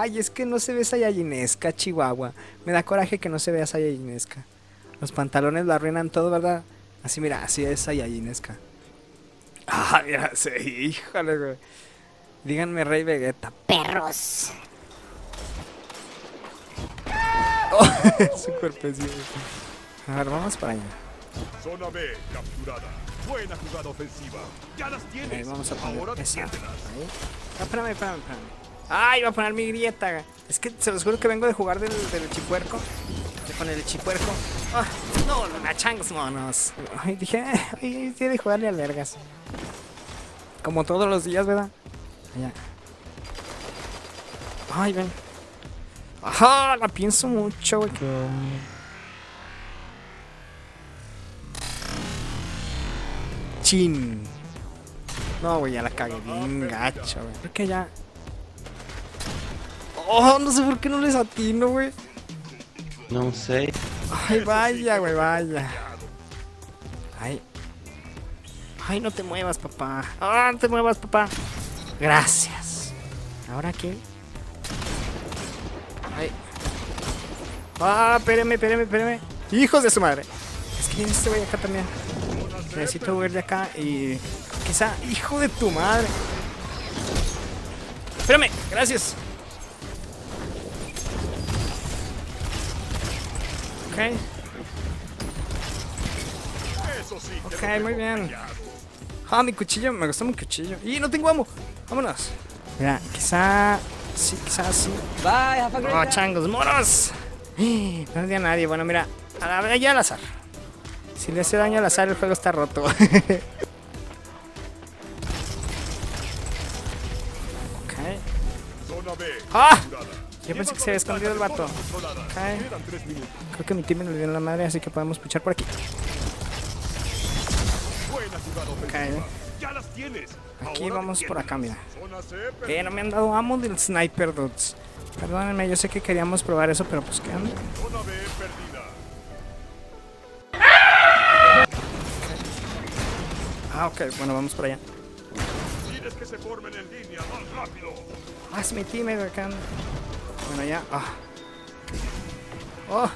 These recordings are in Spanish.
Ay, es que no se ve Saiyajinesca, Chihuahua. Me da coraje que no se vea Saiyajinesca. Los pantalones lo arruinan todo, ¿verdad? Así, mira, así es Saiyajinesca. Ah, mira, sí, híjole, güey. Díganme Rey Vegeta. Perros. Oh, Super pésimo. A ver, vamos para allá. Zona B capturada. Buena jugada ofensiva. Ya las tienes. Ahí vamos a poner Ahora esa. Ahí. Ah, espérame, espérame, espérame. Ay, va a poner mi grieta. Es que se los juro que vengo de jugar del, del chipuerco. De poner el chipuerco. Ah, no, no, changos, monos. Ay, dije, ay, tiene de jugarle al vergas. Como todos los días, ¿verdad? Allá. Ay, ven. Ajá, la pienso mucho, güey. Chin. No, güey, ya la cagué bien gacho, güey. Creo que ya. Oh, no sé por qué no les atino, güey. No sé. Ay, vaya, güey, vaya. Ay. Ay, no te muevas, papá. Ah, no te muevas, papá. Gracias. ¿Ahora qué? Ay. Ah, espérame, espérame, espérame. Hijos de su madre. Es que viene este güey acá también. Necesito huir de acá y. Quizá, hijo de tu madre. Espérame, gracias. Ok. Muy bien. Ah, mi cuchillo, me gustó mi cuchillo. Y no tengo amo. Vámonos. Mira, quizá. Sí, quizá sí. Bye, have a great Oh, changos, moros. No había nadie. Bueno, mira, a la ya al azar. Si le hace daño al azar, el juego está roto. ok. ¡Ah! Yo pensé que se había escondido el vato. Creo que mi team le dio en la madre, así que podemos puchar por aquí. Tienes. Aquí vamos por acá, mira. Eh, no me han dado amo del sniper, dudes. Perdónenme, yo sé que queríamos probar eso, pero pues qué onda. Ah, ok, bueno, vamos por allá. Es mi team acá. Bueno, ya. Ah. Oh.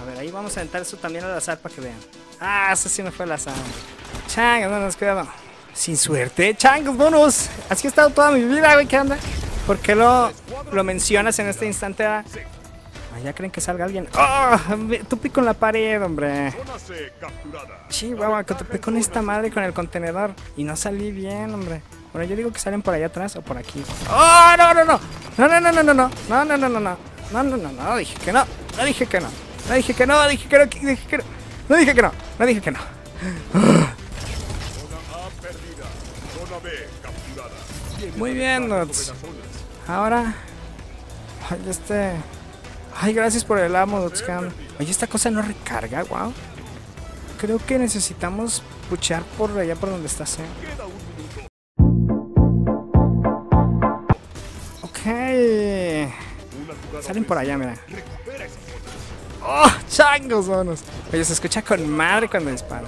A ver, ahí vamos a aventar eso también al azar para que vean. Ah, eso sí me fue al azar. Changos, vámonos, cuidado. Sin suerte, changos, vámonos. Así he estado toda mi vida, güey, ¿qué onda? ¿Por qué lo, lo mencionas en este instante? ah? Ah, ya creen que salga alguien. ¡Oh! Me Tupí con la pared, hombre. Chihuahua, que topé con esta madre con el contenedor y no salí bien, hombre. Bueno, yo digo que salen por allá atrás o por aquí. ¡Oh, no, no, no! No, no, no, no, no, no, no, no, no, no, no, no, no, no, no, dije que no, no dije que no, no dije que no, dije que no, dije que no, no dije que no, no dije que no. Muy bien, Nuts. Ahora, ay, este, ay, gracias por el amo, Dotscan. Oye, esta cosa no recarga, wow. Creo que necesitamos puchar por allá por donde estás, eh. Salen por allá, mira. ¡Oh! ¡Changos, monos! Oye, se escucha con madre cuando disparo.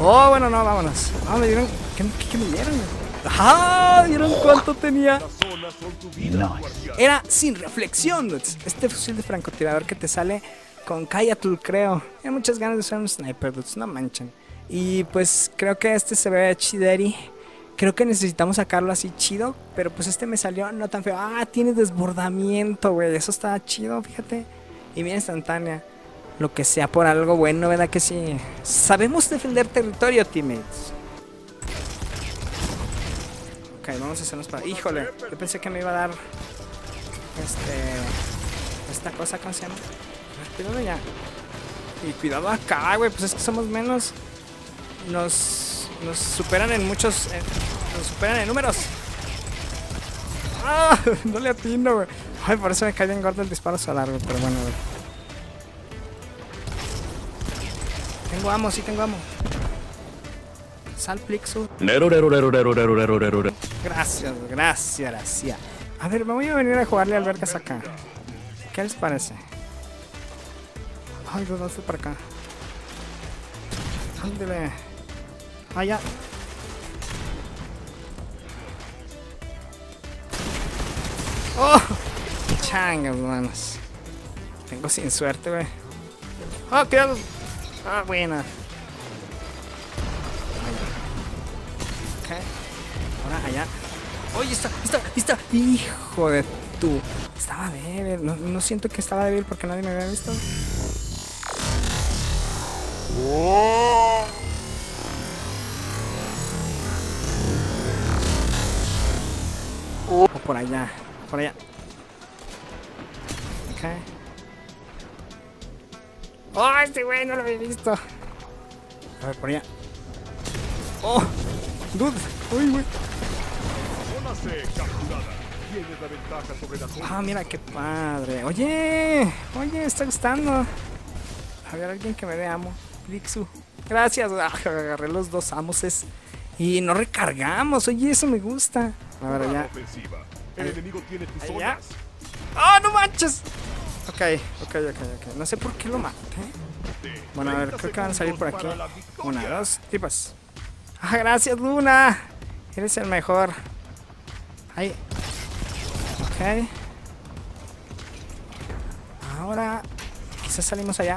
Oh, bueno, no, vámonos. Ah, me dieron. ¿Qué, qué, me dieron? ¡Ah! ¿Vieron cuánto tenía? Era sin reflexión, dudes. Este fusil de francotirador que te sale con Kayatul, creo. Tengo muchas ganas de usar un sniper, dudes. No manchan. Y pues creo que este se ve chideri. Creo que necesitamos sacarlo así chido. Pero pues este me salió no tan feo. Ah, tiene desbordamiento, güey. Eso está chido, fíjate. Y bien instantánea. Lo que sea por algo bueno, ¿verdad que sí? Sabemos defender territorio, teammates. Ok, vamos a hacernos para... Híjole, yo pensé que me iba a dar... Este... Esta cosa, ¿cómo se llama? Cuidado ya. Y cuidado acá, güey, pues es que somos menos. Nos... Nos superan en muchos... en- nos superan en números. ¡Ah! No le atino, güey. Ay, por eso me cae bien gordo el disparo a largo, pero bueno, güey. Tengo amo, sí tengo amo. Sal Plixu. Gracias, gracias, gracias. A ver, voy a venir a jugarle albercas acá. ¿Qué les parece? Ay, ¿dónde estoy para acá? Ándale. Ah, ¡Oh! Changas, manos. Tengo sin suerte, güey. ¡Oh, cuidado! ¡Ah, buena! Ok. Ahora allá. ¡Oye, está! ¡Está! ¡Está! ¡Hijo de tu! Estaba débil. No, no siento que estaba débil porque nadie me había visto. O por allá. Por allá. Ok. ¡Oh, este güey no lo había visto! A ver, por allá. ¡Oh! ¡Dude! ¡Uy, güey! Ah, mira qué padre. Oye, oye, me está gustando. A ver, alguien que me dé amo. Lixu. Gracias. Ah, agarré los dos amoses. Y no recargamos. Oye, eso me gusta. A ver, Jugada ya. El enemigo tiene. ¡Ah, no manches! Ok, ok, ok, ok. No sé por qué lo maté. Bueno, a ver, 30 creo que van a salir por aquí. Una, dos, tipas. Ah, gracias, Luna. Eres el mejor. Ahí. Ok. Ahora, quizás salimos allá.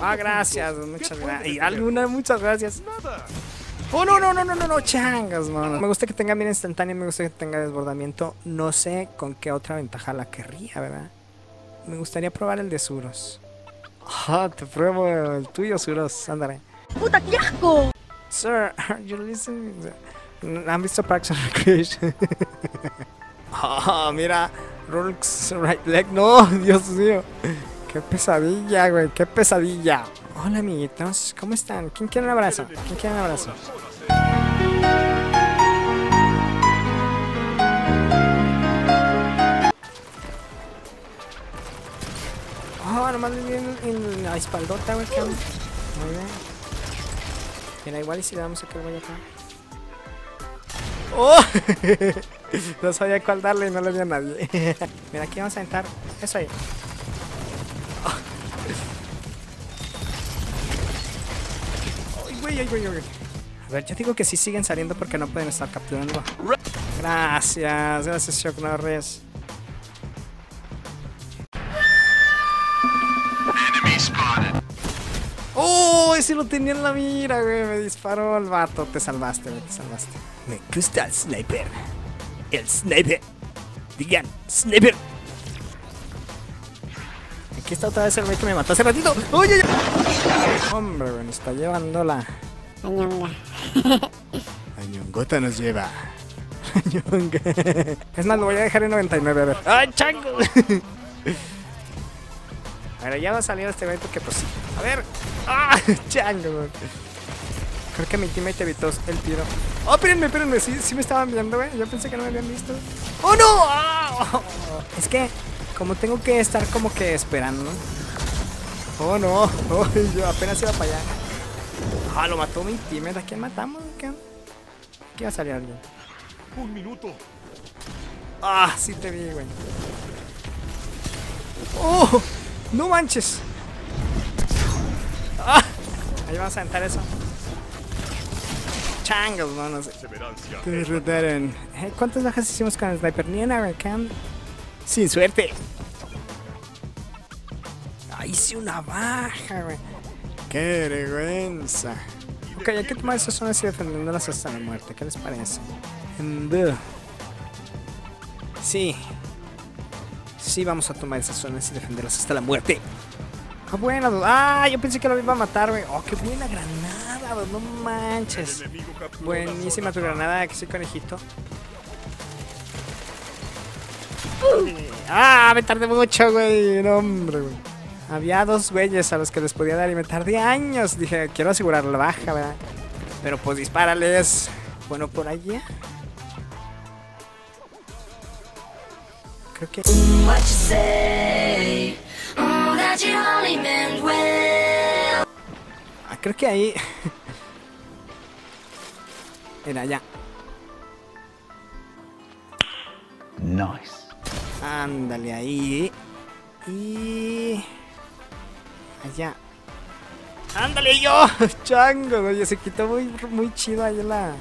Ah, gracias, muchas gracias. Y a Luna, muchas gracias. Oh, no, no, no, no, no, no, changas, mano. Me gusta que tenga mira instantánea, me gusta que tenga desbordamiento. No sé con qué otra ventaja la querría, ¿verdad? Me gustaría probar el de Suros. Ah, te pruebo el tuyo, Suros. Ándale. ¡Puta, qué asco! Sir, are you listening? ¿Han visto Parks and Recreation? Ah, mira. Rulks right leg. No, Dios mío. Qué pesadilla, güey. Qué pesadilla. Hola, amiguitos. ¿Cómo están? ¿Quién quiere un abrazo? ¿Quién quiere un abrazo? Nomás le en, la espaldota, güey. Muy bien. Mira, igual y si le damos aquel güey acá. ¡Oh! no sabía cuál darle y no le di a nadie. Mira, aquí vamos a entrar. Eso ahí. ¡Ay, güey, ay, güey, güey! A ver, yo digo que sí siguen saliendo porque no pueden estar capturando. Gracias, gracias, Shock Norris. Ese lo tenía en la mira, güey. Me disparó el vato. Te salvaste, güey. Te salvaste. Me gusta el sniper. El sniper. Digan, sniper. Aquí está otra vez el güey que me mató hace ratito. Hombre, güey, nos está llevando la. Añonga. Añongota nos lleva. Añonga. Es más, lo voy a dejar en 99, a ver. ¡Ay, chango! A ver, ya va a salir este güey porque pues... A ver. ¡Ah! Chango. Creo que mi teammate evitó el tiro. ¡Oh, espérenme, espérenme! Sí, sí me estaban viendo, güey. Yo pensé que no me habían visto. ¡Oh, no! ¡Ah! Es que como tengo que estar como que esperando. ¡Oh, no! ¡Oh, yo apenas iba para allá! ¡Ah, lo mató mi teammate! ¿A quién matamos? ¿Qué? Aquí va a salir alguien. Un minuto. ¡Ah! Sí te vi, güey. ¡Oh! ¡No manches! ¡Ah! Ahí vamos a aventar eso. Changos, manos. Perseverancia. Te derrotaron. Eh, ¿Cuántas bajas hicimos con el sniper? Ni Cam. Sin suerte. Ah, hice una baja, güey. ¡Qué vergüenza! Ok, hay que tomar esas zonas y defendiéndolas hasta la muerte. ¿Qué les parece? Sí. Sí, vamos a tomar esas zonas y defenderlas hasta la muerte. Ah. Ah, yo pensé que lo iba a matar, güey. Oh, qué buena granada. No manches. Buenísima tu granada, que soy conejito. Ah, me tardé mucho, güey. No, hombre, güey. Había dos güeyes a los que les podía dar y me tardé años. Dije, quiero asegurar la baja, ¿verdad? Pero pues dispárales. Bueno, por allá. Creo que. Ah, creo que ahí. Era allá. Nice. Ándale ahí. Y. Allá. ¡Ándale yo! Chango, oye, se quitó muy, muy chido ahí la,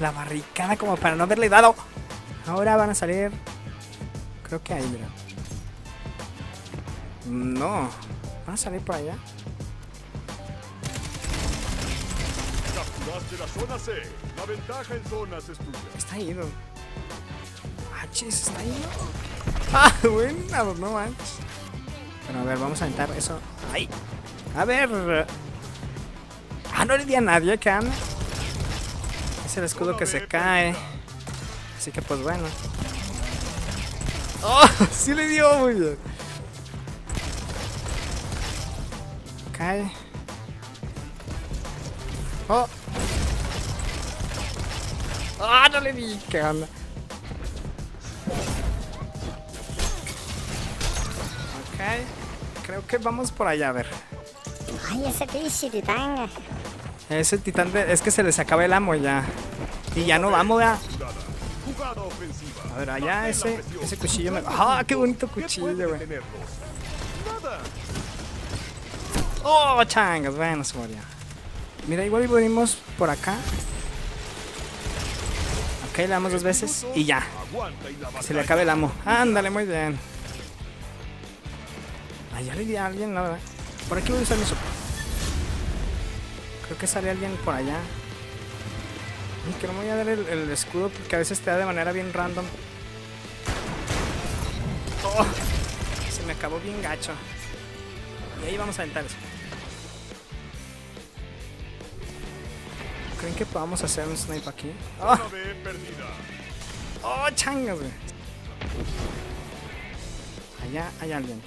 la barricada como para no haberle dado. Ahora van a salir. Creo que ahí, mira. No. Van a salir por allá. Capturaste la zona C. La ventaja en zonas es tuya. Está ido. Ah, chis, está ido. Ah, buena, pues no manches. Bueno, a ver, vamos a aventar eso. ¡Ay! A ver. Ah, no le di a nadie, anda. Es el escudo que se cae. Así que, pues bueno. ¡Oh! Sí le dio muy bien. Cae. ¡Oh! ¡Ah, no le di! ¿Qué onda? Ok. Creo que vamos por allá, a ver. Ay, ese pinche titanga. Ese titán de- es que se les acaba el amo ya. Y ya no vamos, ya. A ver, allá ese, ese cuchillo me. ¡Ah, qué bonito ¿Qué cuchillo, güey! ¡Oh, changas! Bueno, se murió. Mira, igual venimos por acá. Ok, le damos dos veces y ya. Que se le acabe el amo. Ándale, muy bien. Ya le di a alguien, la verdad. Por aquí voy a usar mi super. Creo que sale alguien por allá. Y que no me voy a dar el, el escudo porque a veces te da de manera bien random. Oh, se me acabó bien gacho. Y ahí vamos a aventar eso. ¿Creen que podamos hacer un snipe aquí? ¡Oh! ¡Oh, changas, güey! Allá hay alguien.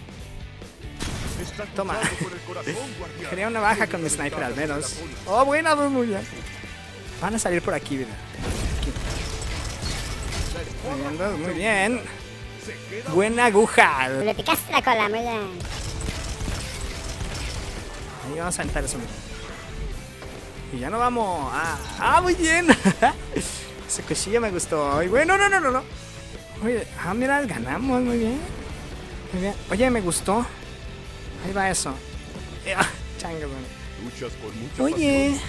Toma. Quería una baja con mi sniper al menos. ¡Oh, buena, muy bien! Van a salir por aquí, mira. Aquí. Muy bien, Buena aguja. Le picaste la cola, muy bien. Ahí vamos a aventar eso, mira. Ya no vamos. ¡Ah, ah muy bien! Ese cuchillo me gustó. Y bueno, no, no, no, no. Oye, ah, mira, ganamos, muy bien. Muy bien. Oye, me gustó. Ahí va eso. Eh, ah, con mucha Oye,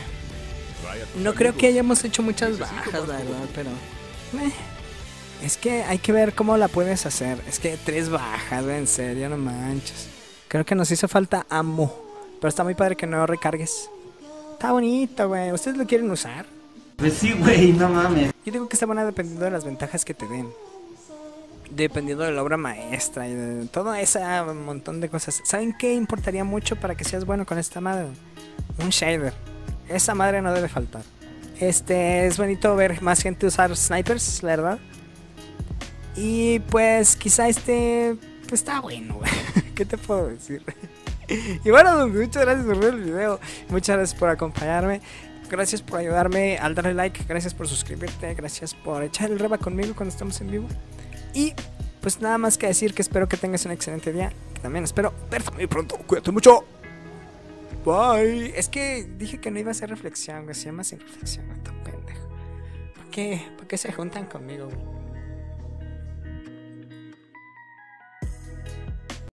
no creo que hayamos hecho muchas bajas, la verdad, pero... meh. Es que hay que ver cómo la puedes hacer. Es que tres bajas, en serio, no manches. Creo que nos hizo falta amo. Pero está muy padre que no recargues. Está bonito, güey. ¿Ustedes lo quieren usar? Pues sí, güey, no mames. Yo digo que está buena dependiendo de las ventajas que te den. Dependiendo de la obra maestra y de todo ese montón de cosas. ¿Saben qué importaría mucho para que seas bueno con esta madre? Un shader. Esa madre no debe faltar. Este es bonito ver más gente usar snipers, la verdad. Y pues quizá este pues está bueno. güey. ¿Qué te puedo decir? Y bueno, muchas gracias por ver el video. Muchas gracias por acompañarme. Gracias por ayudarme al darle like. Gracias por suscribirte. Gracias por echar el reba conmigo cuando estamos en vivo. Y pues nada más que decir que espero que tengas un excelente día. Que también espero verte muy pronto. Cuídate mucho. Bye. Es que dije que no iba a hacer reflexión, güey. Se llama sin reflexión, güey. ¿Por qué? ¿Por qué se juntan conmigo, güey?